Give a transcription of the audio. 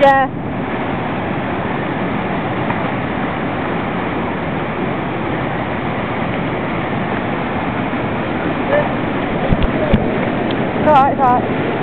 Yeah. It's alright, it's alright.